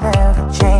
never changed.